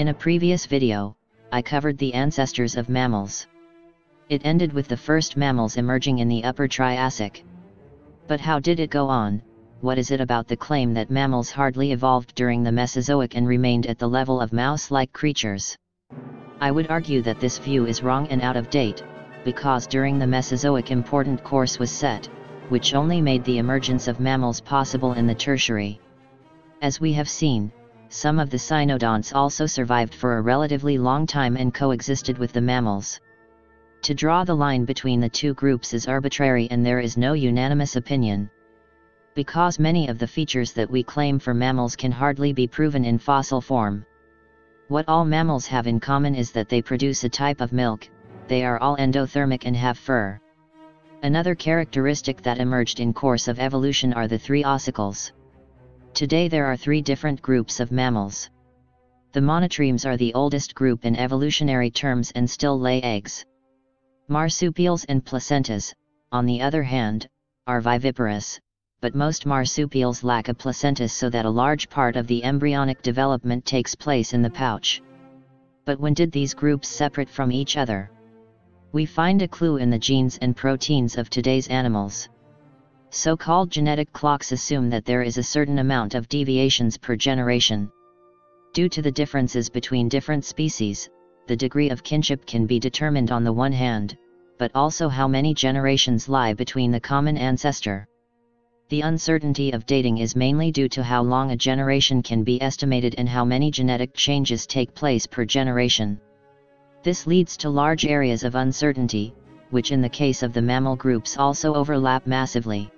In a previous video, I covered the ancestors of mammals. It ended with the first mammals emerging in the Upper Triassic. But how did it go on? What is it about the claim that mammals hardly evolved during the Mesozoic and remained at the level of mouse-like creatures? I would argue that this view is wrong and out of date, because during the Mesozoic important course was set, which only made the emergence of mammals possible in the Tertiary. As we have seen, some of the cynodonts also survived for a relatively long time and coexisted with the mammals. To draw the line between the two groups is arbitrary and there is no unanimous opinion. Because many of the features that we claim for mammals can hardly be proven in fossil form. What all mammals have in common is that they produce a type of milk, they are all endothermic and have fur. Another characteristic that emerged in course of evolution are the three ossicles. Today there are three different groups of mammals. The monotremes are the oldest group in evolutionary terms and still lay eggs. Marsupials and placentas, on the other hand, are viviparous, but most marsupials lack a placenta so that a large part of the embryonic development takes place in the pouch. But when did these groups separate from each other? We find a clue in the genes and proteins of today's animals. So-called genetic clocks assume that there is a certain amount of deviations per generation. Due to the differences between different species, the degree of kinship can be determined on the one hand, but also how many generations lie between the common ancestor. The uncertainty of dating is mainly due to how long a generation can be estimated and how many genetic changes take place per generation. This leads to large areas of uncertainty, which in the case of the mammal groups also overlap massively.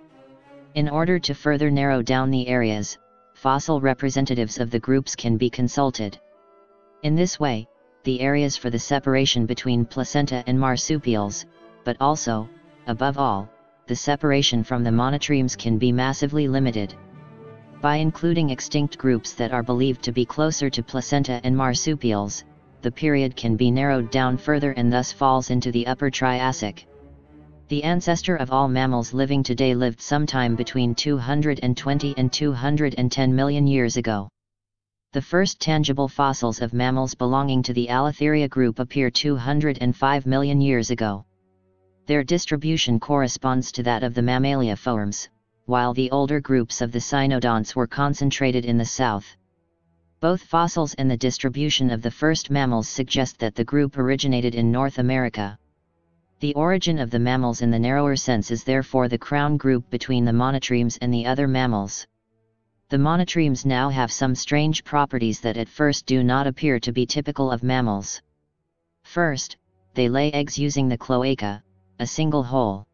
In order to further narrow down the areas, fossil representatives of the groups can be consulted. In this way, the areas for the separation between placenta and marsupials, but also, above all, the separation from the monotremes can be massively limited. By including extinct groups that are believed to be closer to placenta and marsupials, the period can be narrowed down further and thus falls into the Upper Triassic. The ancestor of all mammals living today lived sometime between 220 and 210 million years ago. The first tangible fossils of mammals belonging to the Allotheria group appear 205 million years ago. Their distribution corresponds to that of the mammalia forms, while the older groups of the cynodonts were concentrated in the south. Both fossils and the distribution of the first mammals suggest that the group originated in North America. The origin of the mammals in the narrower sense is therefore the crown group between the monotremes and the other mammals. The monotremes now have some strange properties that at first do not appear to be typical of mammals. First, they lay eggs using the cloaca, a single hole.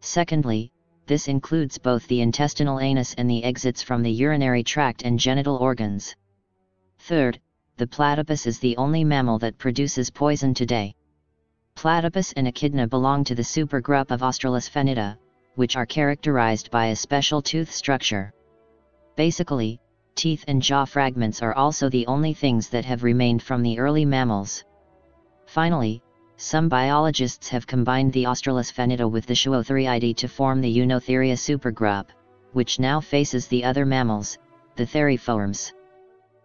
Secondly, this includes both the intestinal anus and the exits from the urinary tract and genital organs. Third, the platypus is the only mammal that produces poison today. Platypus and echidna belong to the supergroup of Australosphenida, which are characterized by a special tooth structure. Basically, teeth and jaw fragments are also the only things that have remained from the early mammals. Finally, some biologists have combined the Australosphenida with the Shuotheriidae to form the Yinotheria supergroup, which now faces the other mammals, the Theriiformes.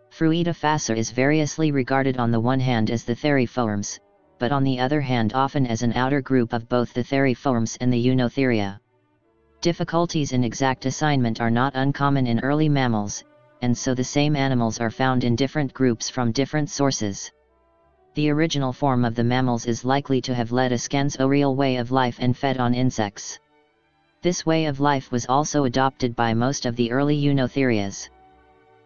Fruitafossor is variously regarded on the one hand as the Theriiformes, but on the other hand often as an outer group of both the Theriiformes and the Yinotheria. Difficulties in exact assignment are not uncommon in early mammals, and so the same animals are found in different groups from different sources. The original form of the mammals is likely to have led a scansorial way of life and fed on insects. This way of life was also adopted by most of the early Yinotherias.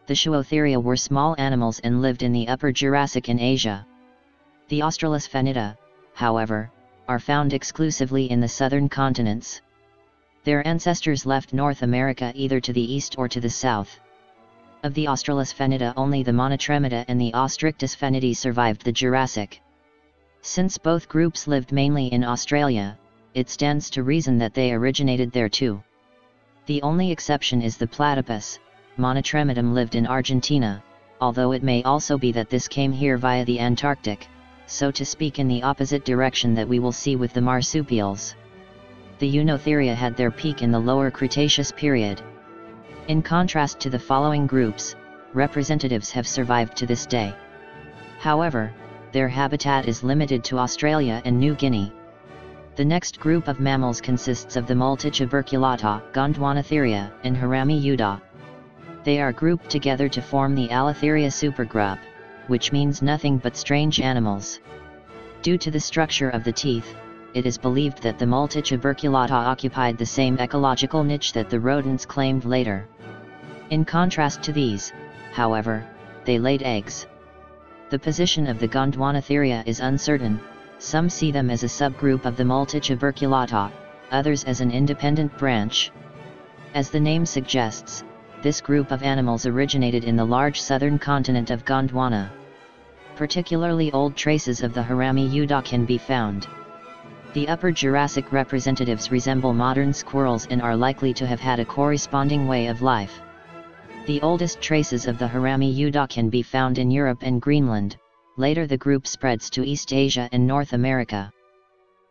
The Shuotheria were small animals and lived in the Upper Jurassic in Asia. The Australis Australosphenida, however, are found exclusively in the southern continents. Their ancestors left North America either to the east or to the south. Of the Australis Australosphenida only the Monotremata and the Ostrictus survived the Jurassic. Since both groups lived mainly in Australia, it stands to reason that they originated there too. The only exception is the platypus, Monotrematum lived in Argentina, although it may also be that this came here via the Antarctic, so to speak in the opposite direction that we will see with the marsupials. The Yinotheria had their peak in the lower Cretaceous period. In contrast to the following groups, representatives have survived to this day. However, their habitat is limited to Australia and New Guinea. The next group of mammals consists of the Multituberculata, Gondwanatheria, and Hirami They are grouped together to form the Allotheria supergroup, which means nothing but strange animals. Due to the structure of the teeth, it is believed that the Multituberculata occupied the same ecological niche that the rodents claimed later. In contrast to these, however, they laid eggs. The position of the Gondwanatheria is uncertain, some see them as a subgroup of the Multituberculata, others as an independent branch. As the name suggests, this group of animals originated in the large southern continent of Gondwana. Particularly old traces of the Haramiyida can be found. The Upper Jurassic representatives resemble modern squirrels and are likely to have had a corresponding way of life. The oldest traces of the Haramiyida can be found in Europe and Greenland, later the group spreads to East Asia and North America.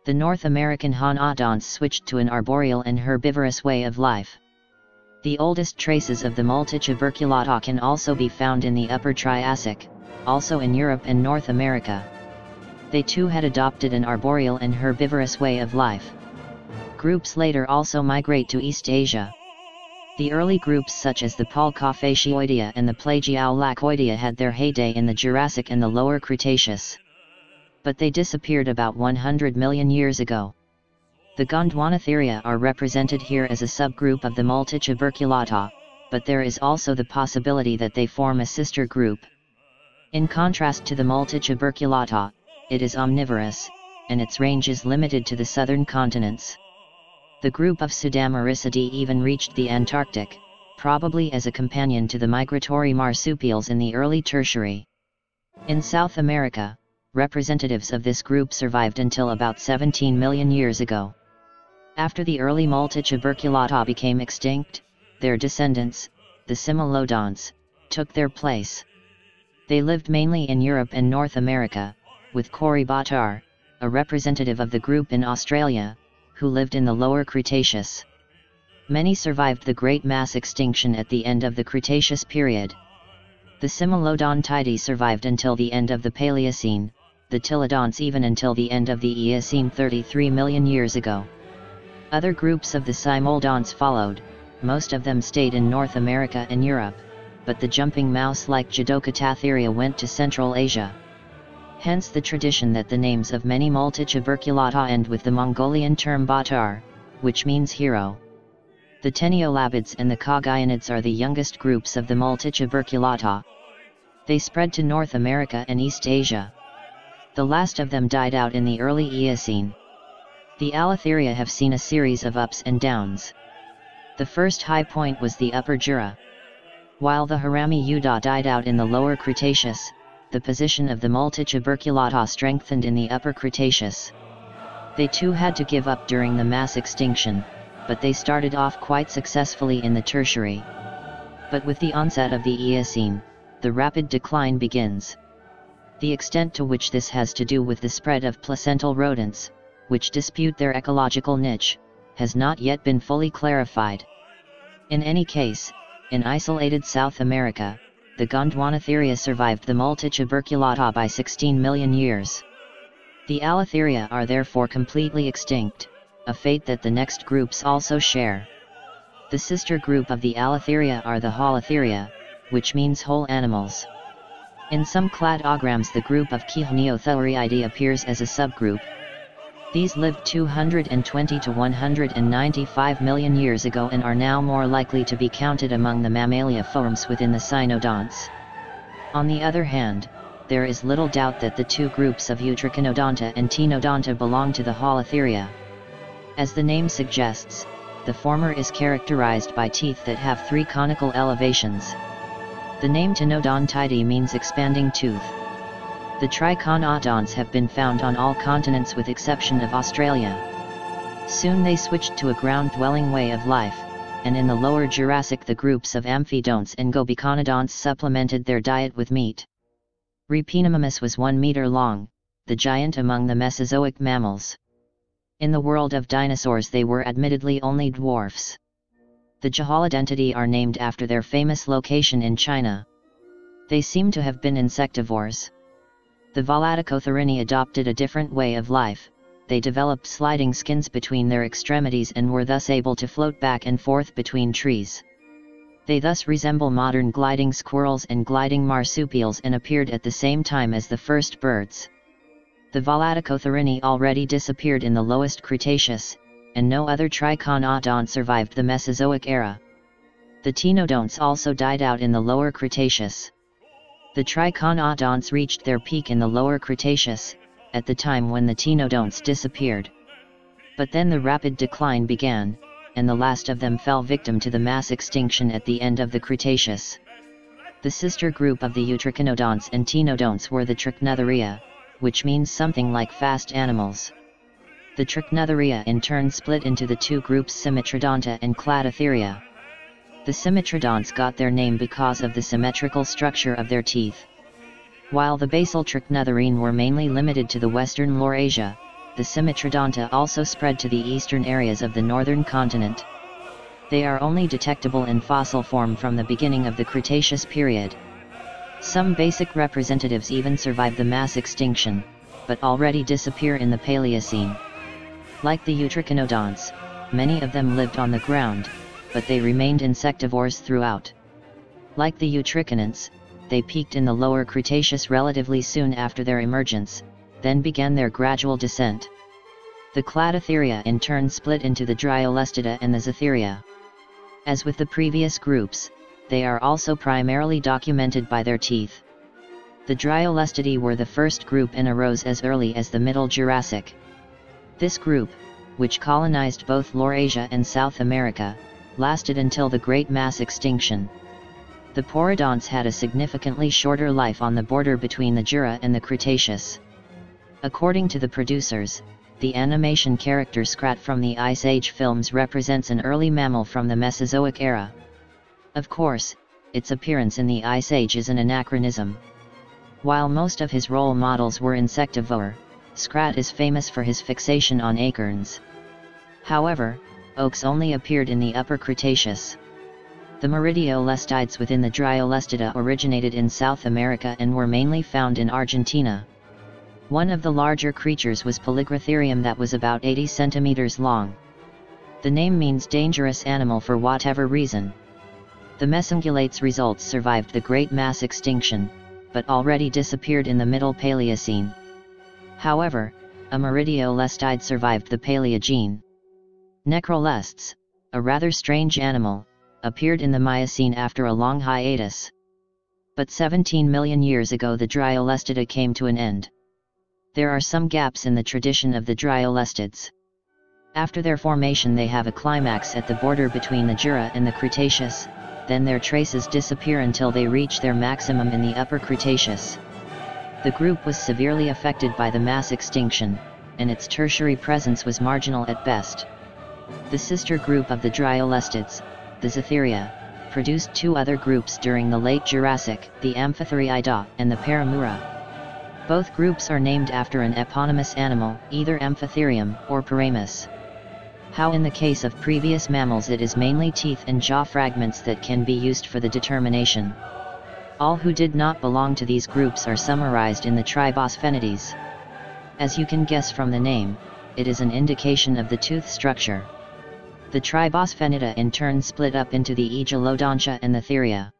The North American Haunodonts switched to an arboreal and herbivorous way of life. The oldest traces of the Multituberculata can also be found in the Upper Triassic, also in Europe and North America. They too had adopted an arboreal and herbivorous way of life. Groups later also migrate to East Asia. The early groups such as the Paulchoffatioidea and the Plagiaulacoidea had their heyday in the Jurassic and the Lower Cretaceous. But they disappeared about 100 million years ago. The Gondwanatheria are represented here as a subgroup of the Multituberculata, but there is also the possibility that they form a sister group. In contrast to the Multituberculata, it is omnivorous, and its range is limited to the southern continents the group of Sudamericidae even reached the Antarctic, probably as a companion to the migratory marsupials in the early Tertiary. In South America, representatives of this group survived until about 17 million years ago. After the early Multituberculata became extinct, their descendants, the Cimolodonts, took their place. They lived mainly in Europe and North America, with Corriebaatar, a representative of the group in Australia, who lived in the Lower Cretaceous. Many survived the great mass extinction at the end of the Cretaceous period. The Cimolodontidae survived until the end of the Paleocene, the Tilodonts even until the end of the Eocene 33 million years ago. Other groups of the Cimolodonts followed, most of them stayed in North America and Europe, but the jumping mouse like Djadochtatheria went to Central Asia. Hence the tradition that the names of many multituberculata end with the Mongolian term Baatar, which means hero. The Teniolabids and the Kogaionids are the youngest groups of the multituberculata. They spread to North America and East Asia. The last of them died out in the early Eocene. The Allotheria have seen a series of ups and downs. The first high point was the Upper Jura. While the Haramiyida died out in the Lower Cretaceous, the position of the Multituberculata strengthened in the Upper Cretaceous. They too had to give up during the mass extinction, but they started off quite successfully in the Tertiary. But with the onset of the Eocene, the rapid decline begins. The extent to which this has to do with the spread of placental rodents, which dispute their ecological niche, has not yet been fully clarified. In any case, in isolated South America, the Gondwanatheria survived the Multituberculata by 16 million years. The Allotheria are therefore completely extinct, a fate that the next groups also share. The sister group of the Allotheria are the Holotheria, which means whole animals. In some cladograms the group of Kuehneotheriidae appears as a subgroup, these lived 220 to 195 million years ago and are now more likely to be counted among the Mammalia forms within the cynodonts. On the other hand, there is little doubt that the two groups of Eutriconodonta and Ctenodonta belong to the Holotheria. As the name suggests, the former is characterized by teeth that have three conical elevations. The name Ctenodontidae means expanding tooth. The triconodonts have been found on all continents with exception of Australia. Soon they switched to a ground-dwelling way of life, and in the lower Jurassic the groups of amphidonts and gobiconodonts supplemented their diet with meat. Repenomamus was 1 meter long, the giant among the Mesozoic mammals. In the world of dinosaurs they were admittedly only dwarfs. The Jeholodentidae are named after their famous location in China. They seem to have been insectivores. The Volaticotherini adopted a different way of life, they developed sliding skins between their extremities and were thus able to float back and forth between trees. They thus resemble modern gliding squirrels and gliding marsupials and appeared at the same time as the first birds. The Volaticotherini already disappeared in the lowest Cretaceous, and no other triconodont survived the Mesozoic era. The ctenodonts also died out in the lower Cretaceous. The triconodonts reached their peak in the lower Cretaceous, at the time when the ctenodonts disappeared. But then the rapid decline began, and the last of them fell victim to the mass extinction at the end of the Cretaceous. The sister group of the Eutriconodonts and ctenodonts were the Trechnotheria, which means something like fast animals. The Trechnotheria in turn split into the two groups Symmetrodonta and Cladotheria. The Symmetrodonts got their name because of the symmetrical structure of their teeth. While the basal Trichnetherine were mainly limited to the western Laurasia, the Symmetrodonta also spread to the eastern areas of the northern continent. They are only detectable in fossil form from the beginning of the Cretaceous period. Some basic representatives even survive the mass extinction, but already disappear in the Paleocene. Like the Eutriconodonts, many of them lived on the ground, but they remained insectivores throughout. Like the Eutriconants, they peaked in the lower Cretaceous relatively soon after their emergence, then began their gradual descent. The Cladotheria in turn split into the Dryolestida and the Zootheria. As with the previous groups, they are also primarily documented by their teeth. The Dryolestidae were the first group and arose as early as the Middle Jurassic. This group, which colonized both Laurasia and South America, lasted until the Great Mass Extinction. The Porodonts had a significantly shorter life on the border between the Jura and the Cretaceous. According to the producers, the animation character Scrat from the Ice Age films represents an early mammal from the Mesozoic era. Of course, its appearance in the Ice Age is an anachronism. While most of his role models were insectivore, Scrat is famous for his fixation on acorns. However, oaks only appeared in the Upper Cretaceous. The Meridiolestids within the Dryolestida originated in South America and were mainly found in Argentina. One of the larger creatures was Peligrotherium that was about 80 centimeters long. The name means dangerous animal for whatever reason. The Mesungulates results survived the Great Mass Extinction, but already disappeared in the Middle Paleocene. However, a Meridiolestide survived the Paleogene. Necrolestes, a rather strange animal, appeared in the Miocene after a long hiatus. But 17 million years ago the Dryolestida came to an end. There are some gaps in the tradition of the Dryolestids. After their formation they have a climax at the border between the Jura and the Cretaceous, then their traces disappear until they reach their maximum in the Upper Cretaceous. The group was severely affected by the mass extinction, and its tertiary presence was marginal at best. The sister group of the Dryolestids, the Zootheria, produced two other groups during the late Jurassic, the Amphitheria and the Peramura. Both groups are named after an eponymous animal, either Amphitherium or Peramus. How in the case of previous mammals it is mainly teeth and jaw fragments that can be used for the determination. All who did not belong to these groups are summarized in the Tribosphenides. As you can guess from the name, it is an indication of the tooth structure. The Tribosphenida in turn split up into the Aegialodontia and the Theria.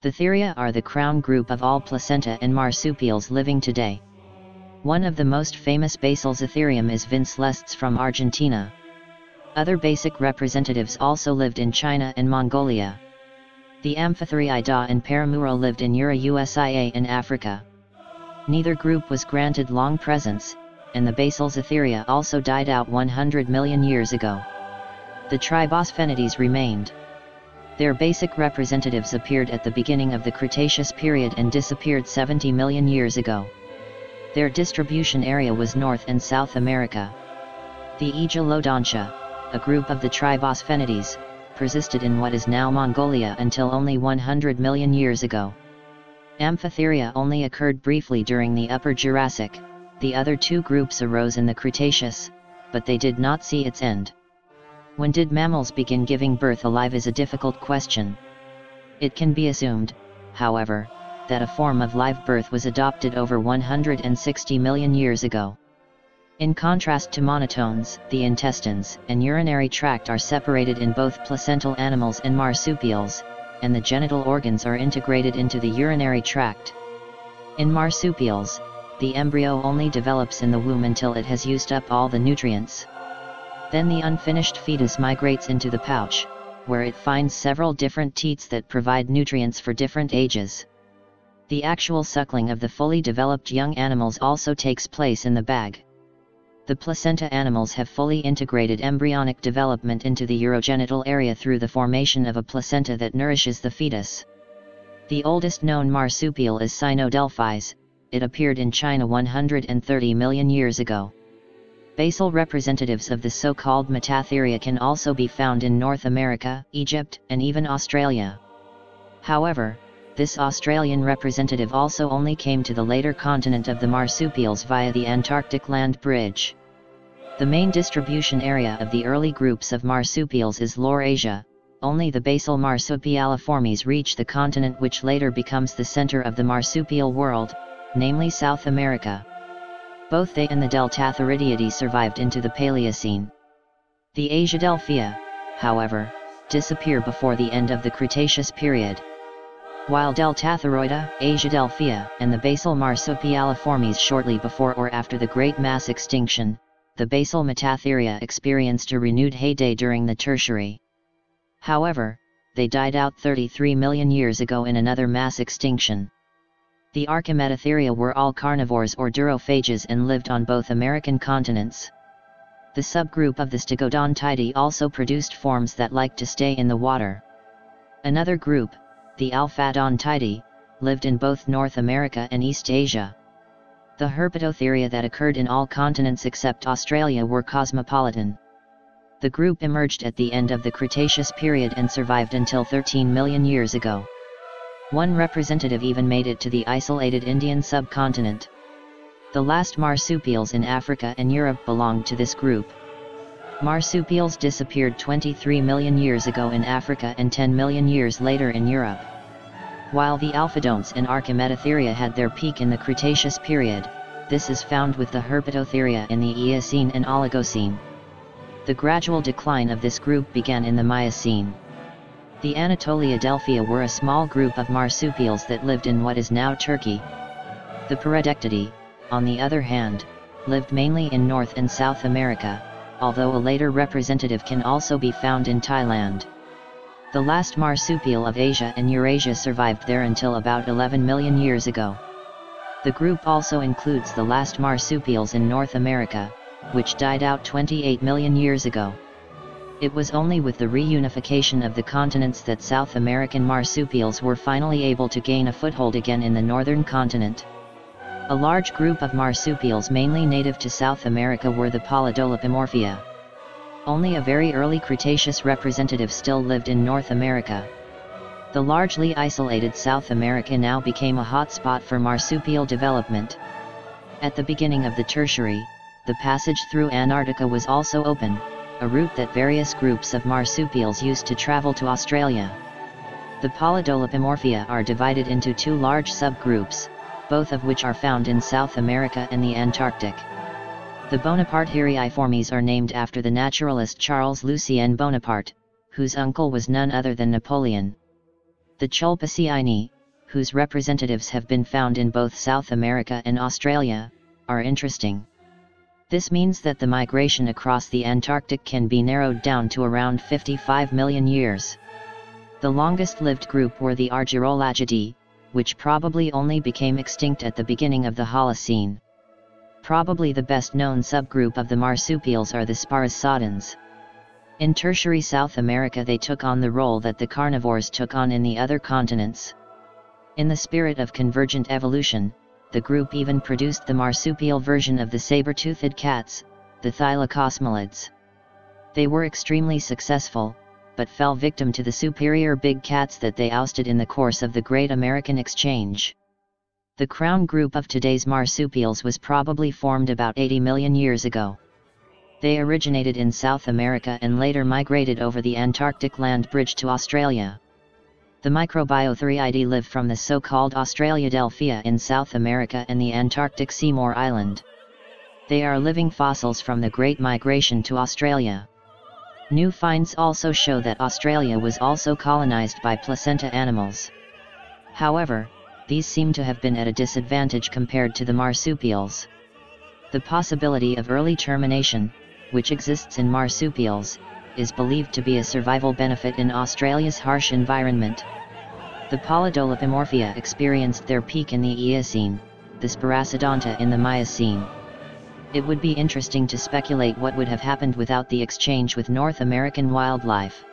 The Theria are the crown group of all placenta and marsupials living today. One of the most famous basal Zootherium is Vincelestes from Argentina. Other basic representatives also lived in China and Mongolia. The Amphitheriida and Peramura lived in Euro-Usia and Africa. Neither group was granted long presence, and the basal Zootheria also died out 100 million years ago the Tribosphenides remained. Their basic representatives appeared at the beginning of the Cretaceous period and disappeared 70 million years ago. Their distribution area was North and South America. The Aegialodontia, a group of the Tribosphenides, persisted in what is now Mongolia until only 100 million years ago. Amphitheria only occurred briefly during the Upper Jurassic, the other two groups arose in the Cretaceous, but they did not see its end. When did mammals begin giving birth alive is a difficult question. It can be assumed, however, that a form of live birth was adopted over 160 million years ago. In contrast to monotremes, the intestines and urinary tract are separated in both placental animals and marsupials, and the genital organs are integrated into the urinary tract. In marsupials, the embryo only develops in the womb until it has used up all the nutrients. Then the unfinished fetus migrates into the pouch, where it finds several different teats that provide nutrients for different ages. The actual suckling of the fully developed young animals also takes place in the bag. The placenta animals have fully integrated embryonic development into the urogenital area through the formation of a placenta that nourishes the fetus. The oldest known marsupial is Sinodelphys, it appeared in China 130 million years ago. Basal representatives of the so-called Metatheria can also be found in North America, Egypt, and even Australia. However, this Australian representative also only came to the later continent of the marsupials via the Antarctic land bridge. The main distribution area of the early groups of marsupials is Laurasia, only the basal marsupialiformes reach the continent which later becomes the center of the marsupial world, namely South America. Both they and the Deltatheridiidae survived into the Paleocene. The Asiadelphia, however, disappear before the end of the Cretaceous period. While Deltatheroida, Asiadelphia, and the basal marsupialiformes shortly before or after the Great Mass Extinction, the basal Metatheria experienced a renewed heyday during the Tertiary. However, they died out 33 million years ago in another mass extinction. The Archaemedatheria were all carnivores or durophages and lived on both American continents. The subgroup of the Stagodontidae also produced forms that liked to stay in the water. Another group, the Alphadontidae, lived in both North America and East Asia. The Herpetotheria that occurred in all continents except Australia were cosmopolitan. The group emerged at the end of the Cretaceous period and survived until 13 million years ago. One representative even made it to the isolated Indian subcontinent. The last marsupials in Africa and Europe belonged to this group. Marsupials disappeared 23 million years ago in Africa and 10 million years later in Europe. While the Alphadonts and Archaemedatheria had their peak in the Cretaceous period, this is found with the Herpetotheria in the Eocene and Oligocene. The gradual decline of this group began in the Miocene. The Anatolia delphia were a small group of marsupials that lived in what is now Turkey. The Peradectidae, on the other hand, lived mainly in North and South America, although a later representative can also be found in Thailand. The last marsupial of Asia and Eurasia survived there until about 11 million years ago. The group also includes the last marsupials in North America, which died out 28 million years ago. It was only with the reunification of the continents that South American marsupials were finally able to gain a foothold again in the northern continent. A large group of marsupials mainly native to South America were the Polydolopomorphia. Only a very early Cretaceous representative still lived in North America. The largely isolated South America now became a hotspot for marsupial development. At the beginning of the Tertiary, the passage through Antarctica was also open, a route that various groups of marsupials used to travel to Australia. The Polydolopomorphia are divided into two large subgroups, both of which are found in South America and the Antarctic. The Bonaparteiformes are named after the naturalist Charles Lucien Bonaparte, whose uncle was none other than Napoleon. The Chulpiciini, whose representatives have been found in both South America and Australia, are interesting. This means that the migration across the Antarctic can be narrowed down to around 55 million years. The longest-lived group were the Argyrolagidae, which probably only became extinct at the beginning of the Holocene. Probably the best-known subgroup of the marsupials are the Sparassodons. In tertiary South America they took on the role that the carnivores took on in the other continents. In the spirit of convergent evolution, the group even produced the marsupial version of the saber-toothed cats, the thylacosmilids. They were extremely successful, but fell victim to the superior big cats that they ousted in the course of the Great American Exchange. The crown group of today's marsupials was probably formed about 80 million years ago. They originated in South America and later migrated over the Antarctic land bridge to Australia. The microbiotheriidae live from the so-called Australidelphia in South America and the Antarctic Seymour Island. They are living fossils from the Great Migration to Australia. New finds also show that Australia was also colonized by placenta animals. However, these seem to have been at a disadvantage compared to the marsupials. The possibility of early termination, which exists in marsupials, is believed to be a survival benefit in Australia's harsh environment. The Polydolopomorphia experienced their peak in the Eocene, the Sparassodonta in the Miocene. It would be interesting to speculate what would have happened without the exchange with North American wildlife.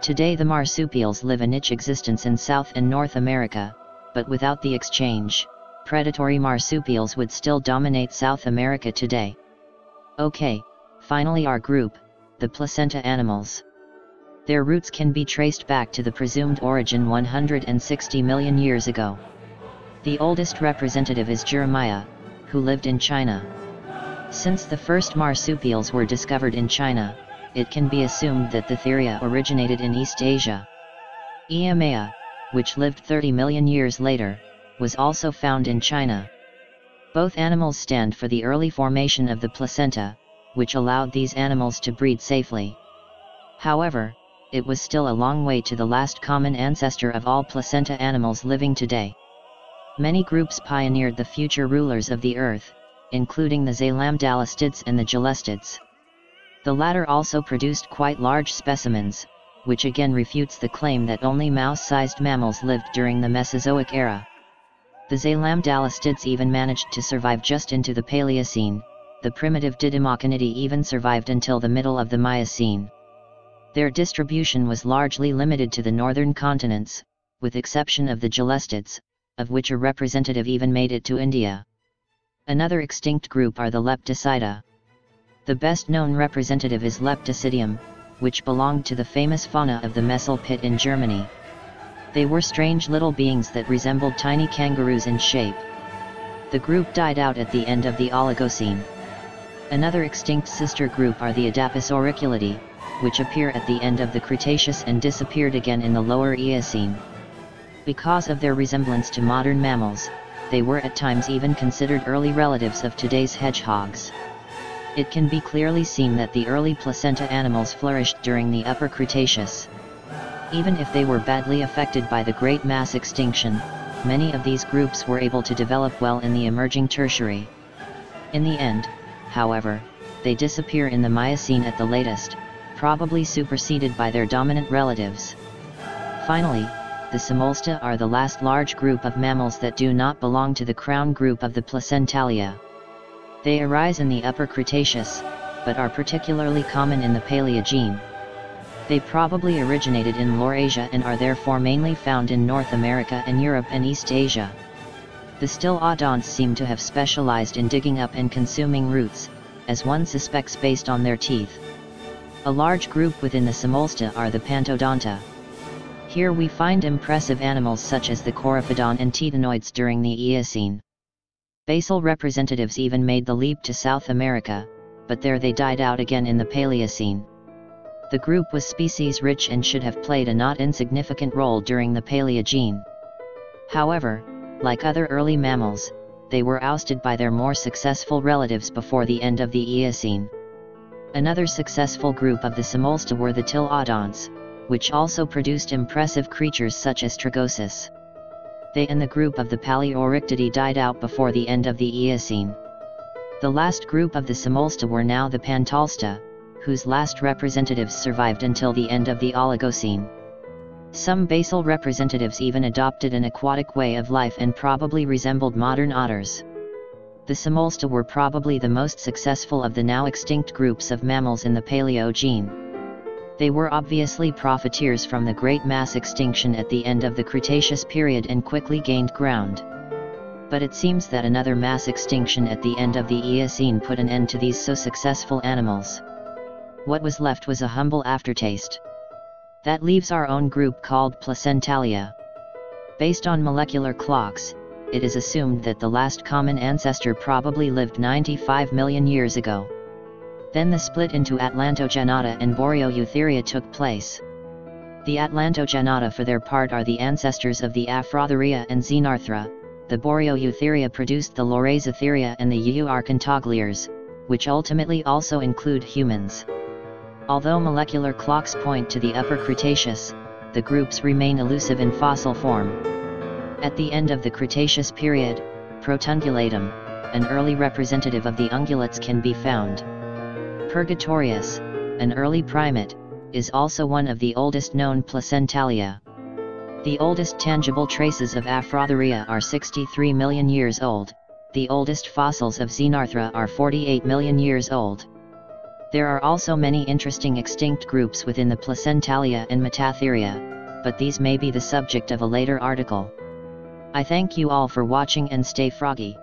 Today the marsupials live a niche existence in South and North America, but without the exchange, predatory marsupials would still dominate South America today. Okay, finally our group, the placenta animals. Their roots can be traced back to the presumed origin 160 million years ago. The oldest representative is Juramaia, who lived in China. Since the first marsupials were discovered in China, it can be assumed that the Theria originated in East Asia. Eomaia, which lived 30 million years later, was also found in China. Both animals stand for the early formation of the placenta, which allowed these animals to breed safely. However, it was still a long way to the last common ancestor of all placenta animals living today. Many groups pioneered the future rulers of the earth, including the Zalambdalestids and the Zhelestids. The latter also produced quite large specimens, which again refutes the claim that only mouse-sized mammals lived during the Mesozoic era. The Zalambdalestids even managed to survive just into the Paleocene, the primitive Didymoconidae even survived until the middle of the Miocene. Their distribution was largely limited to the northern continents, with exception of the Zhelestids, of which a representative even made it to India. Another extinct group are the Leptictida. The best known representative is Leptictidium, which belonged to the famous fauna of the Messel pit in Germany. They were strange little beings that resembled tiny kangaroos in shape. The group died out at the end of the Oligocene. Another extinct sister group are the Adapisoriculidae, which appear at the end of the Cretaceous and disappeared again in the lower Eocene. Because of their resemblance to modern mammals, they were at times even considered early relatives of today's hedgehogs. It can be clearly seen that the early placenta animals flourished during the Upper Cretaceous. Even if they were badly affected by the Great Mass Extinction, many of these groups were able to develop well in the emerging Tertiary. In the end, however, they disappear in the Miocene at the latest, probably superseded by their dominant relatives. Finally, the Cimolesta are the last large group of mammals that do not belong to the crown group of the Placentalia. They arise in the Upper Cretaceous, but are particularly common in the Paleogene. They probably originated in Laurasia and are therefore mainly found in North America and Europe and East Asia. The stylodonts seem to have specialized in digging up and consuming roots, as one suspects based on their teeth. A large group within the Cimolesta are the Pantodonta. Here we find impressive animals such as the Coryphodon and Titanoides during the Eocene. Basal representatives even made the leap to South America, but there they died out again in the Paleocene. The group was species rich and should have played a not insignificant role during the Paleogene. However, like other early mammals, they were ousted by their more successful relatives before the end of the Eocene. Another successful group of the Cimolesta were the Tillodonts, which also produced impressive creatures such as Trogosus. They and the group of the Palaeoryctidae died out before the end of the Eocene. The last group of the Cimolesta were now the Pantolesta, whose last representatives survived until the end of the Oligocene. Some basal representatives even adopted an aquatic way of life and probably resembled modern otters. The Cimolesta were probably the most successful of the now extinct groups of mammals in the Paleogene. They were obviously profiteers from the great mass extinction at the end of the Cretaceous period and quickly gained ground. But it seems that another mass extinction at the end of the Eocene put an end to these so successful animals. What was left was a humble aftertaste. That leaves our own group called Placentalia. Based on molecular clocks, it is assumed that the last common ancestor probably lived 95 million years ago. Then the split into Atlantogenata and Boreoeutheria took place. The Atlantogenata for their part are the ancestors of the Afrotheria and Xenarthra, the Boreoeutheria produced the Laurasiatheria and the Euarchontoglires, which ultimately also include humans. Although molecular clocks point to the Upper Cretaceous, the groups remain elusive in fossil form. At the end of the Cretaceous period, Protungulatum, an early representative of the ungulates can be found. Purgatorius, an early primate, is also one of the oldest known placentalia. The oldest tangible traces of Afrotheria are 63 million years old, the oldest fossils of Xenarthra are 48 million years old. There are also many interesting extinct groups within the Placentalia and Metatheria, but these may be the subject of a later article. I thank you all for watching and stay froggy.